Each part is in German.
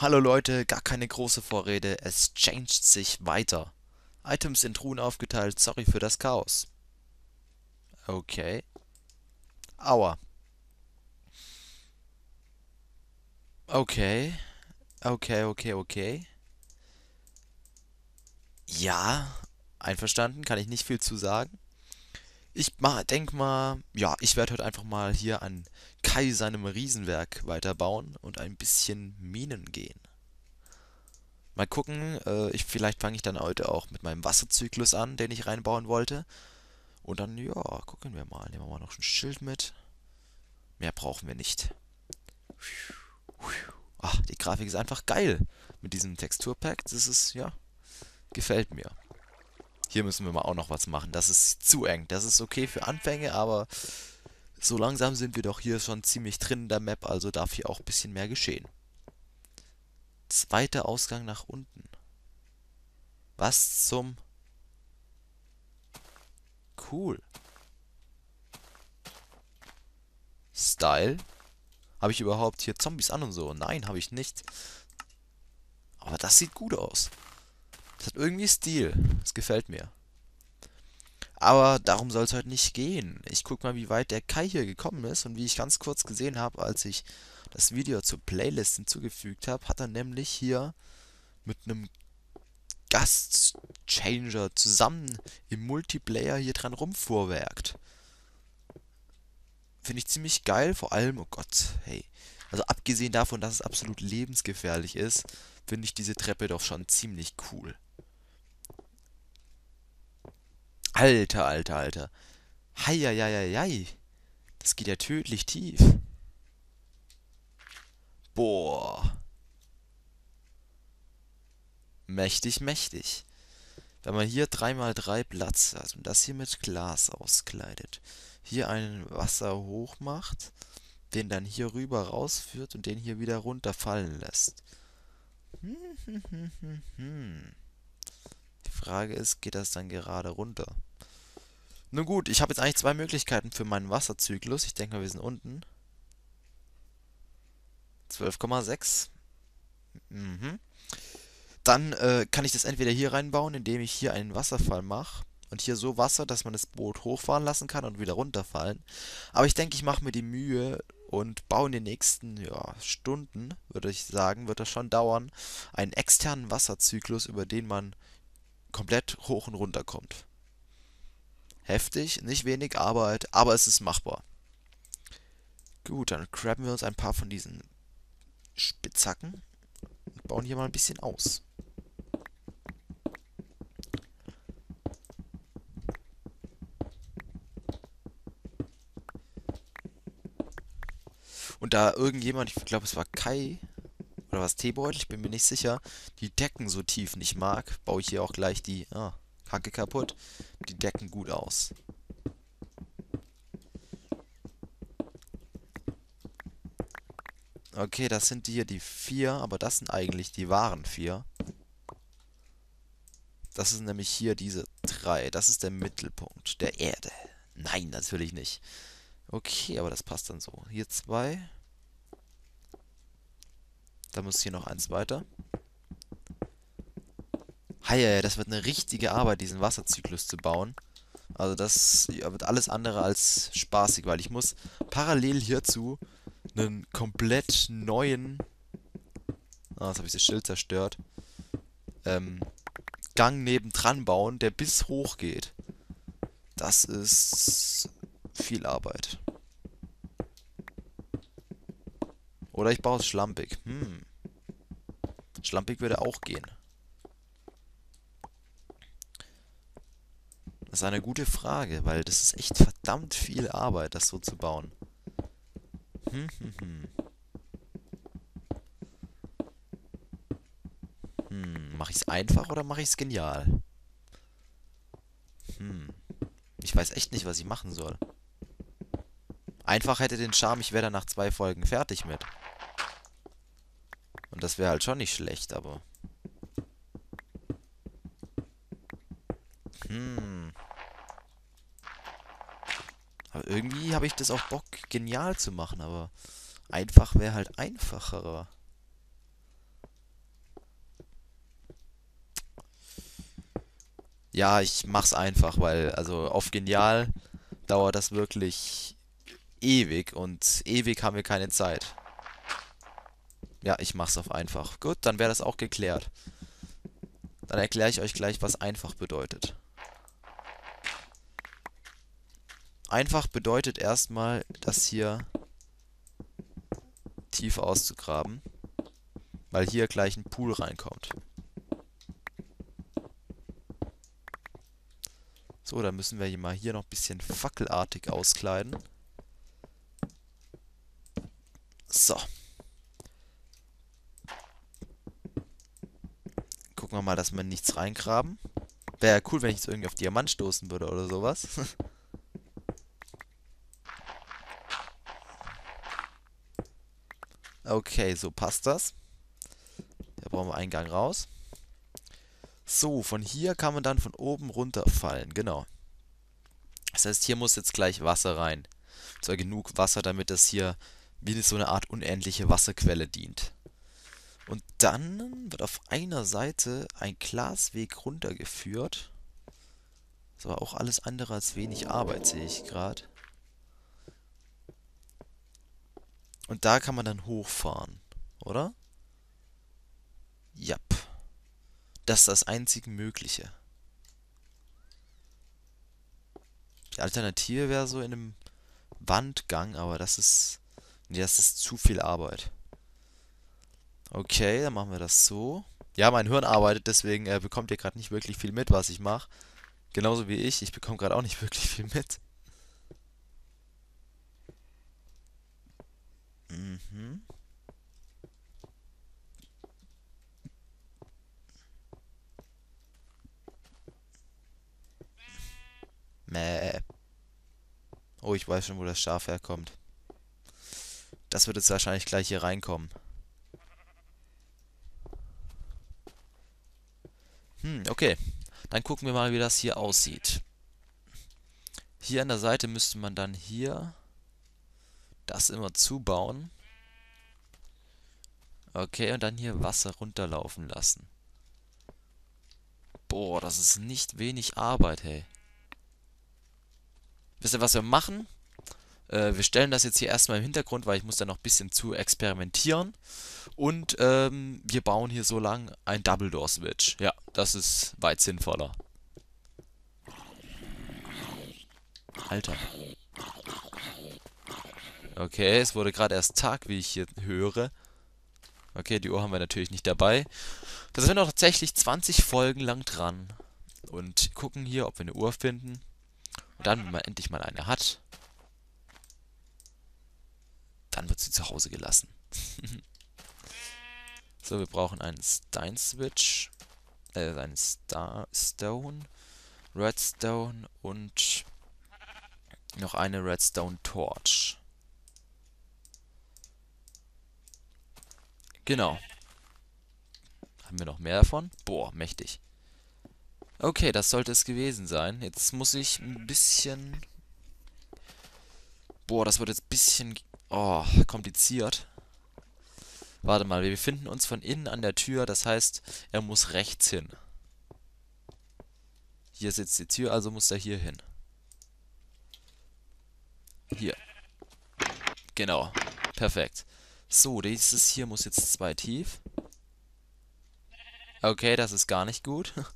Hallo Leute, gar keine große Vorrede, es changed sich weiter. Items in Truhen aufgeteilt, sorry für das Chaos. Okay. Aua. Okay. Okay, okay, okay. Ja, einverstanden, kann ich nicht viel zu sagen. Ich denke mal, ja, ich werde heute einfach mal hier an Kai seinem Riesenwerk weiterbauen und ein bisschen Minen gehen. Mal gucken, äh, ich, vielleicht fange ich dann heute auch mit meinem Wasserzyklus an, den ich reinbauen wollte. Und dann, ja, gucken wir mal. Nehmen wir mal noch ein Schild mit. Mehr brauchen wir nicht. Ach, die Grafik ist einfach geil. Mit diesem Texturpack, das ist, ja, gefällt mir. Hier müssen wir mal auch noch was machen. Das ist zu eng. Das ist okay für Anfänge, aber so langsam sind wir doch hier schon ziemlich drin in der Map, also darf hier auch ein bisschen mehr geschehen. Zweiter Ausgang nach unten. Was zum... Cool. Style. Habe ich überhaupt hier Zombies an und so? Nein, habe ich nicht. Aber das sieht gut aus. Das hat irgendwie Stil. Das gefällt mir. Aber darum soll es heute nicht gehen. Ich guck mal, wie weit der Kai hier gekommen ist und wie ich ganz kurz gesehen habe, als ich das Video zur Playlist hinzugefügt habe, hat er nämlich hier mit einem Gastchanger zusammen im Multiplayer hier dran rumfuhrwerkt. Finde ich ziemlich geil, vor allem, oh Gott, hey. Also abgesehen davon, dass es absolut lebensgefährlich ist, finde ich diese Treppe doch schon ziemlich cool. Alter, alter, alter. Heieieiei. Das geht ja tödlich tief. Boah. Mächtig, mächtig. Wenn man hier 3x3 Platz hat und das hier mit Glas auskleidet, hier ein Wasser hoch macht, den dann hier rüber rausführt und den hier wieder runterfallen lässt. Hm, hm, hm, hm, hm. Frage ist, geht das dann gerade runter? Nun gut, ich habe jetzt eigentlich zwei Möglichkeiten für meinen Wasserzyklus. Ich denke mal, wir sind unten. 12,6. Mhm. Dann äh, kann ich das entweder hier reinbauen, indem ich hier einen Wasserfall mache. Und hier so Wasser, dass man das Boot hochfahren lassen kann und wieder runterfallen. Aber ich denke, ich mache mir die Mühe und baue in den nächsten ja, Stunden, würde ich sagen, wird das schon dauern, einen externen Wasserzyklus, über den man komplett hoch und runter kommt. Heftig, nicht wenig Arbeit, aber es ist machbar. Gut, dann grabben wir uns ein paar von diesen Spitzhacken und bauen hier mal ein bisschen aus. Und da irgendjemand, ich glaube es war Kai oder was Teebeutel, ich bin mir nicht sicher, die Decken so tief nicht mag, baue ich hier auch gleich die ah, Hacke kaputt. Die Decken gut aus. Okay, das sind hier die vier, aber das sind eigentlich die wahren vier. Das ist nämlich hier diese drei. Das ist der Mittelpunkt der Erde. Nein, natürlich nicht. Okay, aber das passt dann so. Hier zwei. Da muss hier noch eins weiter. Heieiei, das wird eine richtige Arbeit, diesen Wasserzyklus zu bauen. Also das wird alles andere als spaßig, weil ich muss parallel hierzu einen komplett neuen... Ah, jetzt habe ich das Schild zerstört. Ähm, Gang nebendran bauen, der bis hoch geht. Das ist viel Arbeit. Oder ich baue es schlampig. Hm. Schlampig würde auch gehen. Das ist eine gute Frage, weil das ist echt verdammt viel Arbeit, das so zu bauen. Hm, hm, hm. Hm, mache ich es einfach oder mache ich es genial? Hm. Ich weiß echt nicht, was ich machen soll. Einfach hätte den Charme, ich wäre dann nach zwei Folgen fertig mit. Und das wäre halt schon nicht schlecht, aber... Hm. Aber irgendwie habe ich das auch Bock, genial zu machen, aber einfach wäre halt einfacherer. Ja, ich mach's einfach, weil also auf genial dauert das wirklich ewig und ewig haben wir keine Zeit. Ja, ich mach's auf einfach. Gut, dann wäre das auch geklärt. Dann erkläre ich euch gleich, was einfach bedeutet. Einfach bedeutet erstmal, das hier tief auszugraben, weil hier gleich ein Pool reinkommt. So, dann müssen wir mal hier noch ein bisschen fackelartig auskleiden. So. Gucken wir mal, dass wir nichts reingraben. Wäre ja cool, wenn ich jetzt irgendwie auf Diamant stoßen würde oder sowas. okay, so passt das. Da brauchen wir einen Gang raus. So, von hier kann man dann von oben runterfallen, genau. Das heißt, hier muss jetzt gleich Wasser rein. Und zwar genug Wasser, damit das hier wie so eine Art unendliche Wasserquelle dient. Und dann wird auf einer Seite ein Glasweg runtergeführt. Das war auch alles andere als wenig Arbeit, sehe ich gerade. Und da kann man dann hochfahren, oder? Jap. Das ist das einzig Mögliche. Die Alternative wäre so in einem Wandgang, aber das ist... Nee, das ist zu viel Arbeit. Okay, dann machen wir das so. Ja, mein Hirn arbeitet, deswegen äh, bekommt ihr gerade nicht wirklich viel mit, was ich mache. Genauso wie ich. Ich bekomme gerade auch nicht wirklich viel mit. Mhm. Mäh. Oh, ich weiß schon, wo das Schaf herkommt. Das wird jetzt wahrscheinlich gleich hier reinkommen. Hm, okay. Dann gucken wir mal, wie das hier aussieht. Hier an der Seite müsste man dann hier das immer zubauen. Okay, und dann hier Wasser runterlaufen lassen. Boah, das ist nicht wenig Arbeit, hey. Wisst ihr, was wir machen? Äh, wir stellen das jetzt hier erstmal im Hintergrund, weil ich muss da noch ein bisschen zu experimentieren. Und ähm, wir bauen hier so lang ein Double Door Switch. Ja, das ist weit sinnvoller. Alter. Okay, es wurde gerade erst Tag, wie ich hier höre. Okay, die Uhr haben wir natürlich nicht dabei. Da sind wir noch tatsächlich 20 Folgen lang dran. Und gucken hier, ob wir eine Uhr finden. Und dann, wenn man endlich mal eine hat, dann wird sie zu Hause gelassen. so, wir brauchen einen Stein-Switch, äh, einen Star Stone, Redstone und noch eine Redstone Torch. Genau. Haben wir noch mehr davon? Boah, mächtig. Okay, das sollte es gewesen sein. Jetzt muss ich ein bisschen... Boah, das wird jetzt ein bisschen... Oh, kompliziert. Warte mal, wir befinden uns von innen an der Tür, das heißt, er muss rechts hin. Hier sitzt die Tür, also muss er hier hin. Hier. Genau. Perfekt. So, dieses hier muss jetzt zwei tief. Okay, das ist gar nicht gut.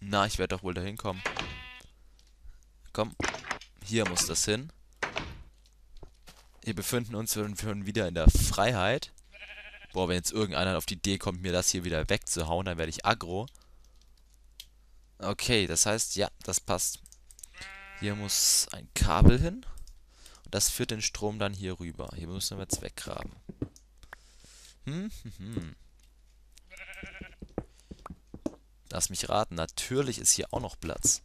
Na, ich werde doch wohl dahin kommen. Komm, hier muss das hin. Wir befinden uns schon wieder in der Freiheit. Boah, wenn jetzt irgendeiner auf die Idee kommt, mir das hier wieder wegzuhauen, dann werde ich aggro. Okay, das heißt, ja, das passt. Hier muss ein Kabel hin. Und das führt den Strom dann hier rüber. Hier müssen wir jetzt weggraben. Hm, hm, hm. Lass mich raten, natürlich ist hier auch noch Platz.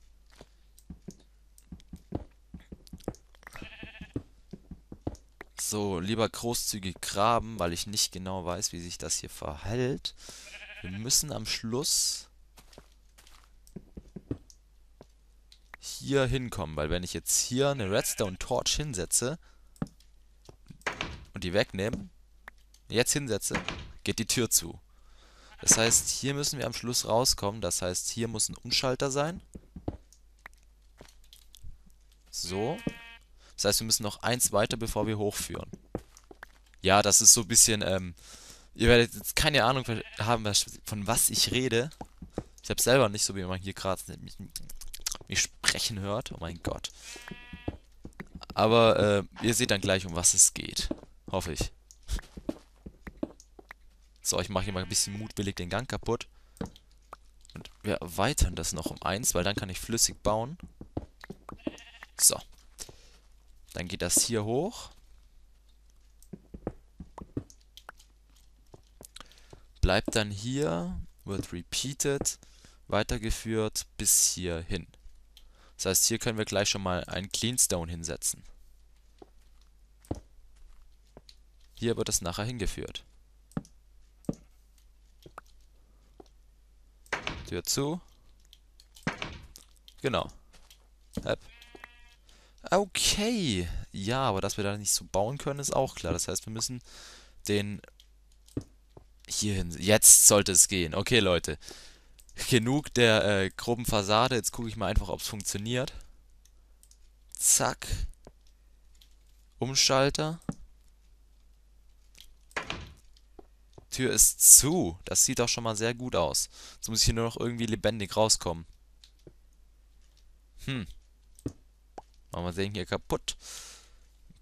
So, lieber großzügig graben, weil ich nicht genau weiß, wie sich das hier verhält. Wir müssen am Schluss hier hinkommen, weil wenn ich jetzt hier eine Redstone Torch hinsetze und die wegnehme, jetzt hinsetze, geht die Tür zu. Das heißt, hier müssen wir am Schluss rauskommen. Das heißt, hier muss ein Umschalter sein. So. Das heißt, wir müssen noch eins weiter, bevor wir hochführen. Ja, das ist so ein bisschen, ähm, ihr werdet jetzt keine Ahnung haben, von was ich rede. Ich habe selber nicht so, wie man hier gerade mich, mich, sprechen hört. Oh mein Gott. Aber äh, ihr seht dann gleich, um was es geht. Hoffe ich. So, ich mache hier mal ein bisschen mutwillig den Gang kaputt. Und wir erweitern das noch um eins, weil dann kann ich flüssig bauen. So. Dann geht das hier hoch. Bleibt dann hier, wird repeated, weitergeführt bis hier hin. Das heißt, hier können wir gleich schon mal einen Cleanstone hinsetzen. Hier wird es nachher hingeführt. Tür zu. Genau. Hep. Okay. Ja, aber dass wir da nicht so bauen können, ist auch klar. Das heißt, wir müssen den hierhin. Jetzt sollte es gehen. Okay, Leute. Genug der äh, groben Fassade. Jetzt gucke ich mal einfach, ob es funktioniert. Zack. Umschalter. Tür ist zu. Das sieht doch schon mal sehr gut aus. Jetzt muss ich hier nur noch irgendwie lebendig rauskommen. Hm. Wir den hier kaputt.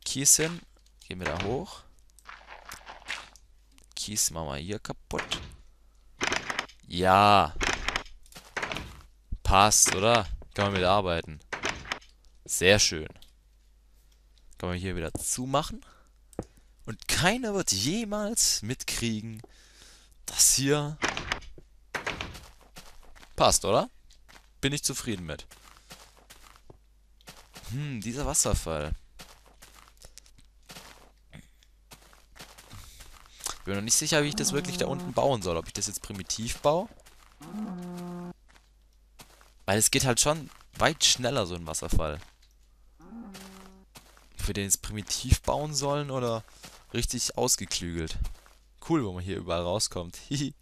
Kies hin. Gehen wir da hoch. Kies machen wir hier kaputt. Ja. Passt, oder? Kann man mit arbeiten. Sehr schön. Kann man hier wieder zumachen. Und keiner wird jemals mitkriegen, dass hier passt, oder? Bin ich zufrieden mit. Hm, dieser Wasserfall. Ich bin noch nicht sicher, wie ich das wirklich da unten bauen soll. Ob ich das jetzt primitiv baue. Weil es geht halt schon weit schneller, so ein Wasserfall. Für den es primitiv bauen sollen oder richtig ausgeklügelt. Cool, wo man hier überall rauskommt. Wir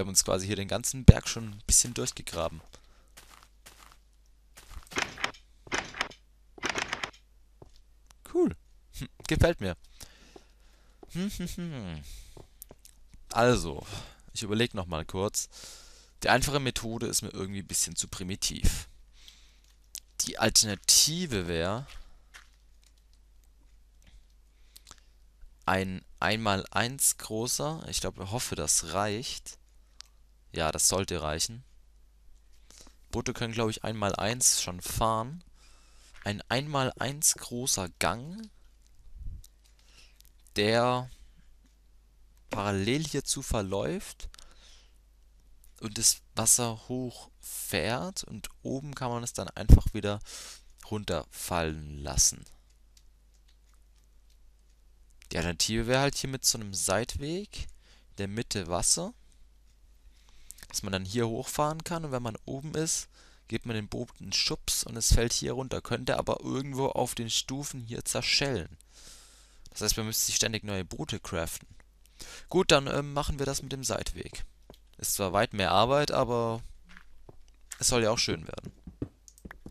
haben uns quasi hier den ganzen Berg schon ein bisschen durchgegraben. Cool. Hm, gefällt mir. Also, ich überlege nochmal kurz. Die einfache Methode ist mir irgendwie ein bisschen zu primitiv. Die Alternative wäre ein 1x1 großer. Ich glaube, hoffe, das reicht. Ja, das sollte reichen. Boote können, glaube ich, 1x1 schon fahren. Ein 1x1 großer Gang der parallel hierzu verläuft und das Wasser hochfährt und oben kann man es dann einfach wieder runterfallen lassen. Die Alternative wäre halt hier mit so einem Seitweg in der Mitte Wasser, dass man dann hier hochfahren kann und wenn man oben ist, gibt man den Boot einen Schubs und es fällt hier runter, könnte aber irgendwo auf den Stufen hier zerschellen. Das heißt, wir müssen sich ständig neue Boote craften. Gut, dann ähm, machen wir das mit dem Seitweg. Ist zwar weit mehr Arbeit, aber es soll ja auch schön werden.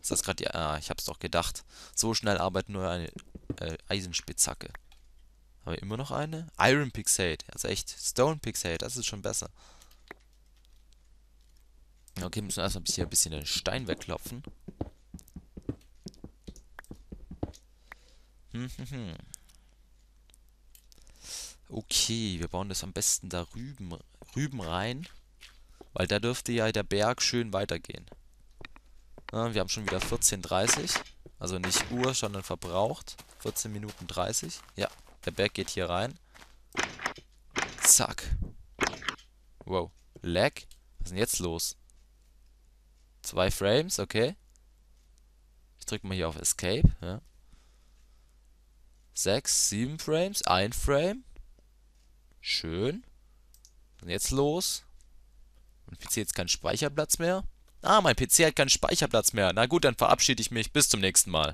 Ist das gerade die... Ah, ich hab's doch gedacht. So schnell arbeitet nur eine äh, Eisenspitzhacke. Haben wir immer noch eine? Iron Pixate. Also echt. Stone Pixate, das ist schon besser. Okay, müssen wir erstmal hier ein bisschen den Stein wegklopfen. Hm, hm, hm. Okay, wir bauen das am besten da rüben, rüben rein. Weil da dürfte ja der Berg schön weitergehen. Ja, wir haben schon wieder 14.30. Also nicht Uhr, sondern verbraucht. 14 Minuten 30. Ja, der Berg geht hier rein. Zack. Wow. Lag? Was ist denn jetzt los? Zwei Frames, okay. Ich drücke mal hier auf Escape. Ja. Sechs, sieben Frames, ein Frame. Schön. Und jetzt los. Mein PC hat jetzt keinen Speicherplatz mehr. Ah, mein PC hat keinen Speicherplatz mehr. Na gut, dann verabschiede ich mich. Bis zum nächsten Mal.